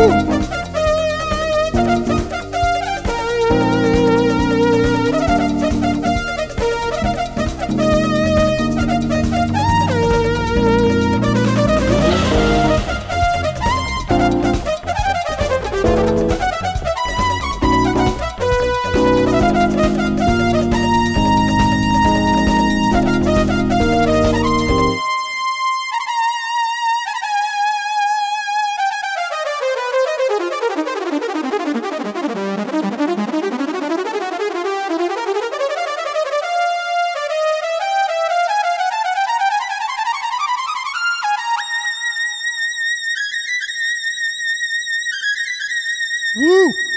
Oh. Woo!